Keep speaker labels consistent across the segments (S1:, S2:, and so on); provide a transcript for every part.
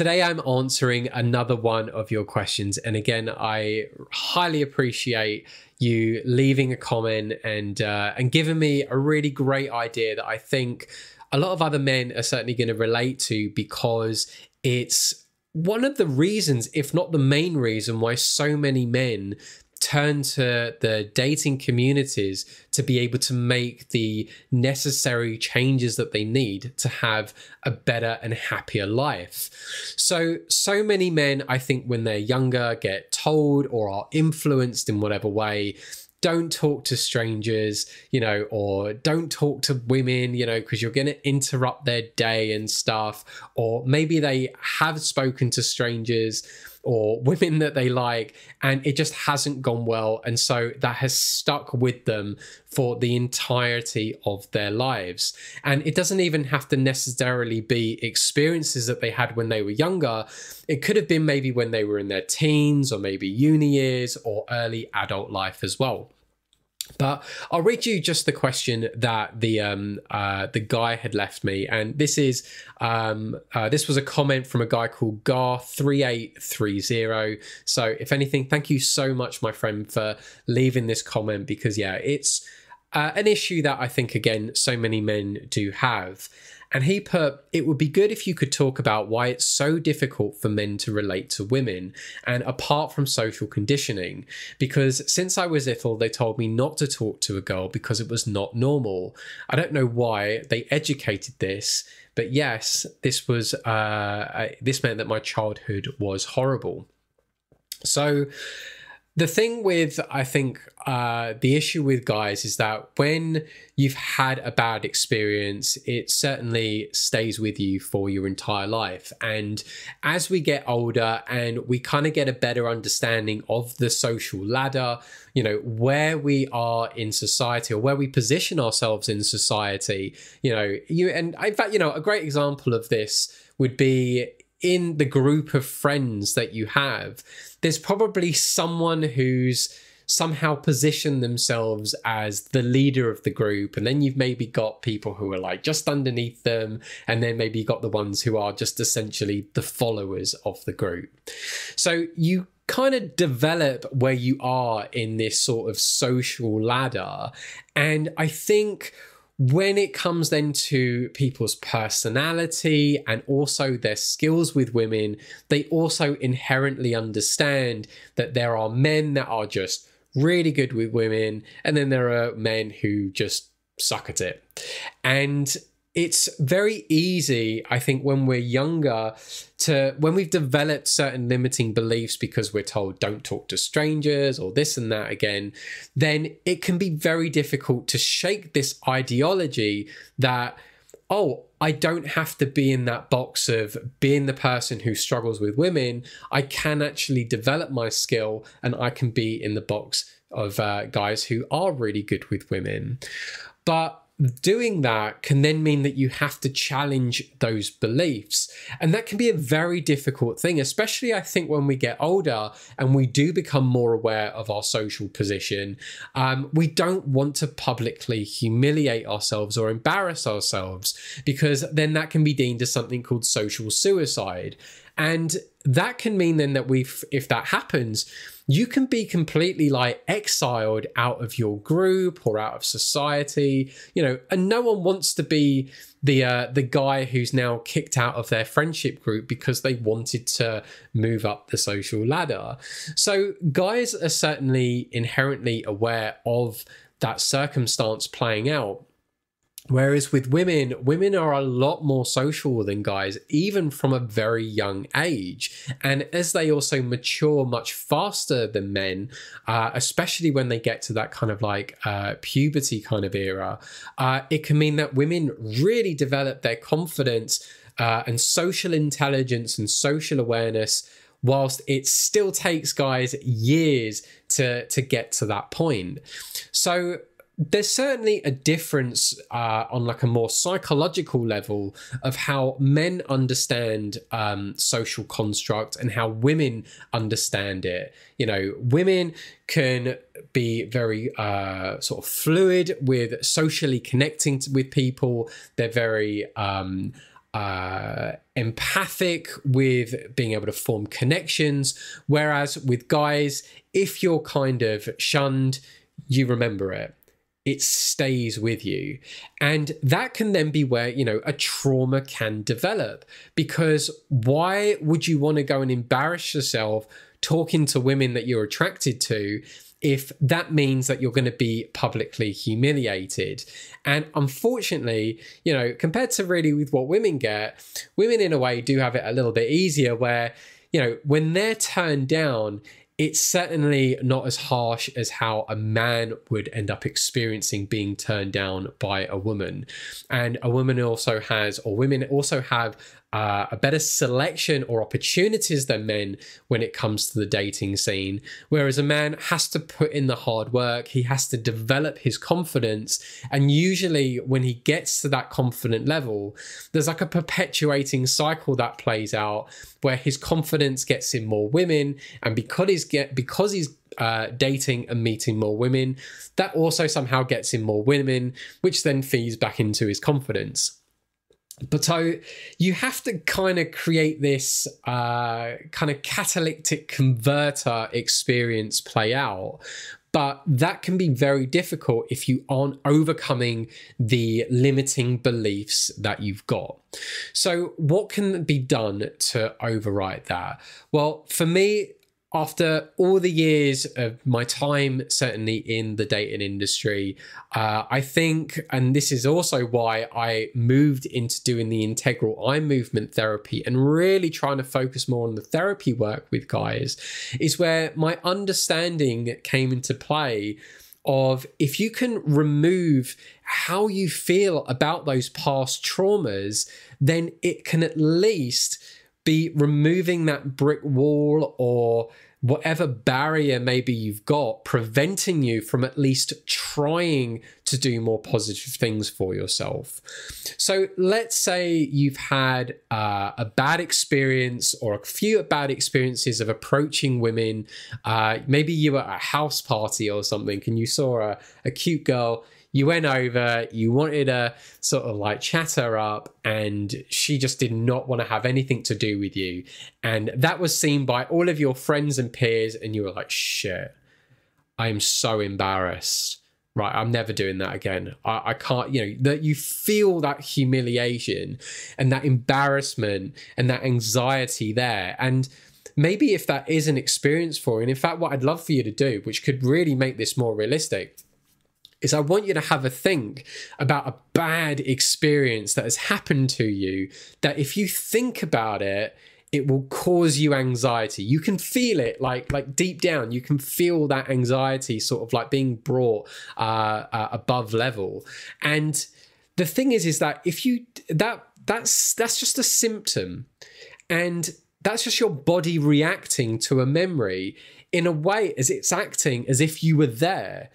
S1: today I'm answering another one of your questions. And again, I highly appreciate you leaving a comment and uh, and giving me a really great idea that I think a lot of other men are certainly going to relate to because it's one of the reasons, if not the main reason, why so many men turn to the dating communities to be able to make the necessary changes that they need to have a better and happier life. So, so many men, I think, when they're younger, get told or are influenced in whatever way don't talk to strangers, you know, or don't talk to women, you know, because you're going to interrupt their day and stuff. Or maybe they have spoken to strangers or women that they like, and it just hasn't gone well. And so that has stuck with them for the entirety of their lives. And it doesn't even have to necessarily be experiences that they had when they were younger. It could have been maybe when they were in their teens or maybe uni years or early adult life as well. But I'll read you just the question that the um, uh, the guy had left me, and this is um, uh, this was a comment from a guy called Gar three eight three zero. So if anything, thank you so much, my friend, for leaving this comment because yeah, it's uh, an issue that I think again so many men do have. And he put, it would be good if you could talk about why it's so difficult for men to relate to women, and apart from social conditioning. Because since I was little, they told me not to talk to a girl because it was not normal. I don't know why they educated this, but yes, this was, uh, this meant that my childhood was horrible. So, the thing with i think uh, the issue with guys is that when you've had a bad experience it certainly stays with you for your entire life. And as we get older and we kind of get a better understanding of the social ladder you know where we are in society or where we position ourselves in society you know you and in fact you know a great example of this would be in the group of friends that you have, there's probably someone who's somehow positioned themselves as the leader of the group. And then you've maybe got people who are like just underneath them. And then maybe you got the ones who are just essentially the followers of the group. So you kind of develop where you are in this sort of social ladder. And i think when it comes then to people's personality and also their skills with women, they also inherently understand that there are men that are just really good with women, and then there are men who just suck at it. And it's very easy, I think, when we're younger to, when we've developed certain limiting beliefs because we're told don't talk to strangers or this and that again, then it can be very difficult to shake this ideology that, oh, I don't have to be in that box of being the person who struggles with women. I can actually develop my skill and I can be in the box of uh, guys who are really good with women. But doing that can then mean that you have to challenge those beliefs. And that can be a very difficult thing, especially I think when we get older and we do become more aware of our social position. Um, we don't want to publicly humiliate ourselves or embarrass ourselves because then that can be deemed as something called social suicide. And that can mean then that we, if that happens, you can be completely like exiled out of your group or out of society, you know, and no one wants to be the uh, the guy who's now kicked out of their friendship group because they wanted to move up the social ladder. So guys are certainly inherently aware of that circumstance playing out Whereas with women, women are a lot more social than guys, even from a very young age. And as they also mature much faster than men, uh, especially when they get to that kind of like uh, puberty kind of era, uh, it can mean that women really develop their confidence uh, and social intelligence and social awareness whilst it still takes guys years to to get to that point so there's certainly a difference uh, on like a more psychological level of how men understand um, social construct and how women understand it. You know, women can be very uh, sort of fluid with socially connecting with people. They're very um, uh, empathic with being able to form connections. Whereas with guys, if you're kind of shunned, you remember it. It stays with you. And that can then be where, you know, a trauma can develop. Because why would you want to go and embarrass yourself talking to women that you're attracted to if that means that you're going to be publicly humiliated. And unfortunately, you know, compared to really with what women get, women in a way do have it a little bit easier where, you know, when they're turned down, it's certainly not as harsh as how a man would end up experiencing being turned down by a woman. And a woman also has, or women also have uh, a better selection or opportunities than men when it comes to the dating scene. Whereas a man has to put in the hard work, he has to develop his confidence. And usually, when he gets to that confident level, there's like a perpetuating cycle that plays out where his confidence gets him more women. And because he's, get, because he's uh, dating and meeting more women, that also somehow gets him more women, which then feeds back into his confidence but so you have to kind of create this uh, kind of catalytic converter experience play out but that can be very difficult if you aren't overcoming the limiting beliefs that you've got. So, what can be done to override that? Well, for me, after all the years of my time, certainly in the dating industry, uh, I think, and this is also why I moved into doing the integral eye movement therapy and really trying to focus more on the therapy work with guys, is where my understanding came into play of if you can remove how you feel about those past traumas, then it can at least be removing that brick wall or whatever barrier maybe you've got preventing you from at least trying to do more positive things for yourself. So let's say you've had uh, a bad experience or a few bad experiences of approaching women. Uh, maybe you were at a house party or something and you saw a, a cute girl you went over, you wanted to sort of like chat her up, and she just did not want to have anything to do with you. And that was seen by all of your friends and peers, and you were like, shit, I am so embarrassed. Right, I'm never doing that again. I, I can't, you know, that you feel that humiliation and that embarrassment and that anxiety there. And maybe if that is an experience for you, and in fact, what I'd love for you to do, which could really make this more realistic, is I want you to have a think about a bad experience that has happened to you that if you think about it, it will cause you anxiety. You can feel it like like deep down. You can feel that anxiety sort of like being brought uh, uh, above level. And the thing is, is that if you that that's that's just a symptom, and that's just your body reacting to a memory in a way as it's acting as if you were there.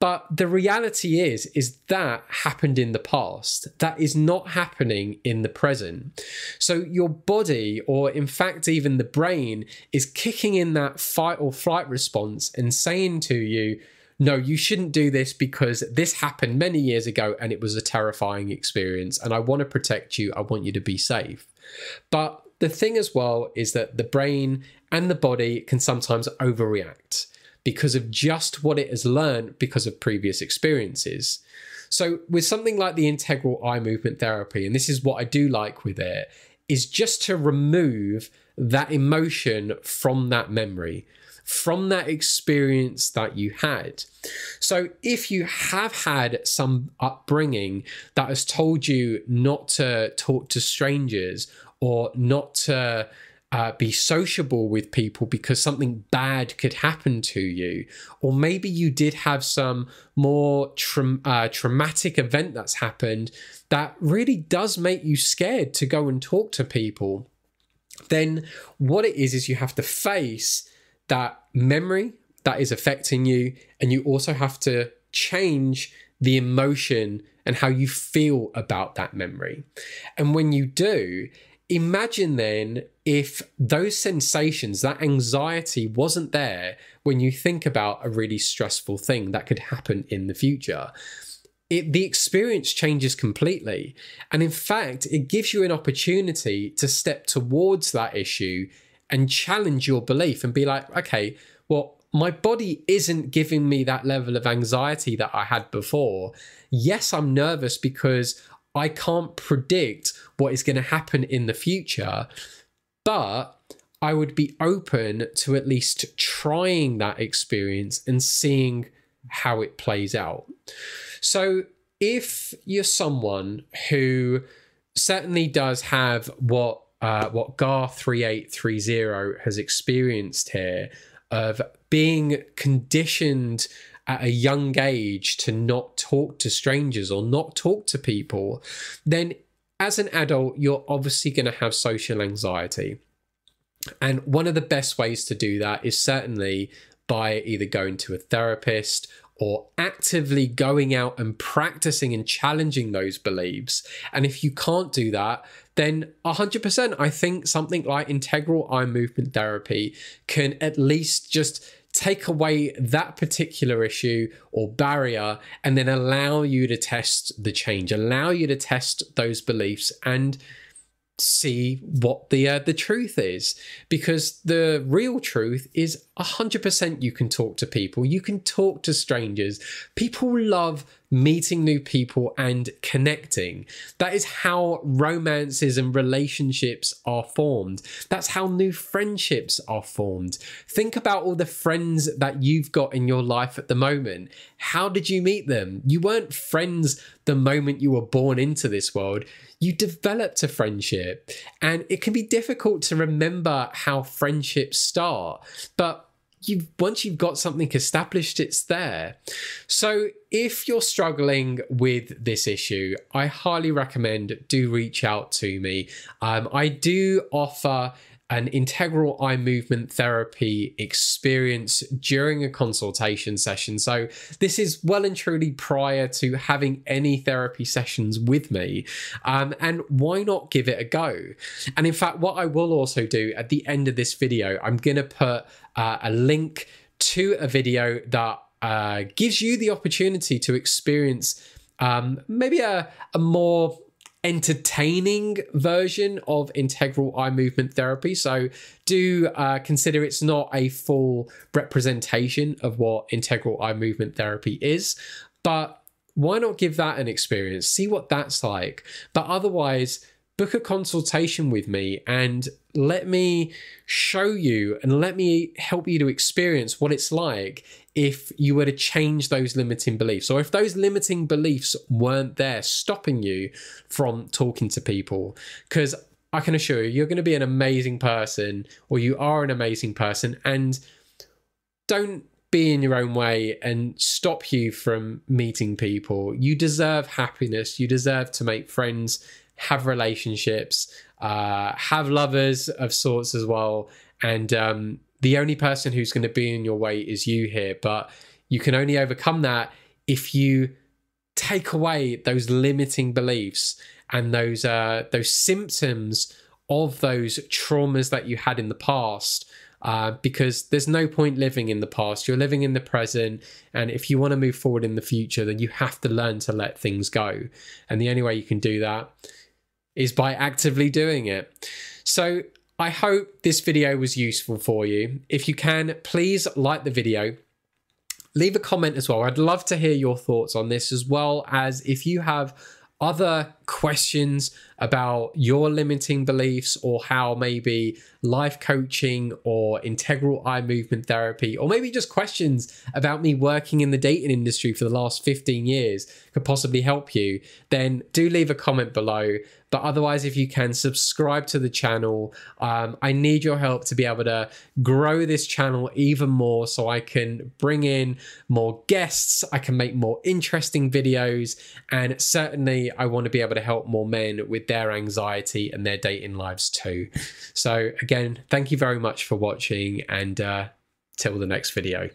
S1: But the reality is, is that happened in the past. That is not happening in the present. So your body, or in fact, even the brain, is kicking in that fight or flight response and saying to you, no, you shouldn't do this because this happened many years ago and it was a terrifying experience. And I want to protect you. I want you to be safe. But the thing as well is that the brain and the body can sometimes overreact because of just what it has learned because of previous experiences. So, with something like the integral eye movement therapy, and this is what I do like with it, is just to remove that emotion from that memory, from that experience that you had. So, if you have had some upbringing that has told you not to talk to strangers or not to uh, be sociable with people because something bad could happen to you, or maybe you did have some more tra- uh, traumatic event that's happened that really does make you scared to go and talk to people, then what it is is you have to face that memory that is affecting you, and you also have to change the emotion and how you feel about that memory. And when you do, imagine then if those sensations, that anxiety wasn't there when you think about a really stressful thing that could happen in the future. it, the experience changes completely. And in fact, it gives you an opportunity to step towards that issue and challenge your belief and be like, okay, well, my body isn't giving me that level of anxiety that I had before. Yes, I'm nervous because I can't predict what is going to happen in the future, but I would be open to at least trying that experience and seeing how it plays out. So, if you're someone who certainly does have what uh, what GAR 3830 has experienced here of being conditioned at a young age to not talk to strangers or not talk to people, then as an adult, you're obviously going to have social anxiety. And one of the best ways to do that is certainly by either going to a therapist or actively going out and practicing and challenging those beliefs. And if you can't do that, then 100%, I think something like integral eye movement therapy can at least just take away that particular issue or barrier and then allow you to test the change, allow you to test those beliefs and see what the uh, the truth is. Because the real truth is 100% you can talk to people. You can talk to strangers. People love meeting new people and connecting. That is how romances and relationships are formed. That's how new friendships are formed. Think about all the friends that you've got in your life at the moment. How did you meet them? You weren't friends the moment you were born into this world. You developed a friendship. And it can be difficult to remember how friendships start, but you once you've got something established it's there. So if you're struggling with this issue i highly recommend do reach out to me. Um, i do offer an integral eye movement therapy experience during a consultation session. So, this is well and truly prior to having any therapy sessions with me. Um, and why not give it a go? And in fact, what I will also do at the end of this video, I'm going to put uh, a link to a video that uh, gives you the opportunity to experience um, maybe a, a more entertaining version of integral eye movement therapy. So do uh, consider it's not a full representation of what integral eye movement therapy is, but why not give that an experience? See what that's like. But otherwise, book a consultation with me and let me show you and let me help you to experience what it's like if you were to change those limiting beliefs. Or if those limiting beliefs weren't there stopping you from talking to people. Because i can assure you you're going to be an amazing person or you are an amazing person and don't be in your own way and stop you from meeting people. You deserve happiness. You deserve to make friends have relationships uh, have lovers of sorts as well and um, the only person who's going to be in your way is you here. But you can only overcome that if you take away those limiting beliefs and those uh, those symptoms of those traumas that you had in the past. Uh, because there's no point living in the past. You're living in the present. And if you want to move forward in the future, then you have to learn to let things go. And the only way you can do that is by actively doing it. So I hope this video was useful for you. If you can, please like the video. Leave a comment as well. I'd love to hear your thoughts on this, as well as if you have other questions about your limiting beliefs or how maybe life coaching or integral eye movement therapy, or maybe just questions about me working in the dating industry for the last 15 years could possibly help you, then do leave a comment below. But otherwise, if you can subscribe to the channel, um, I need your help to be able to grow this channel even more so I can bring in more guests, I can make more interesting videos, and certainly I want to be able to help more men with their anxiety and their dating lives too. So, again, thank you very much for watching, and uh, till the next video.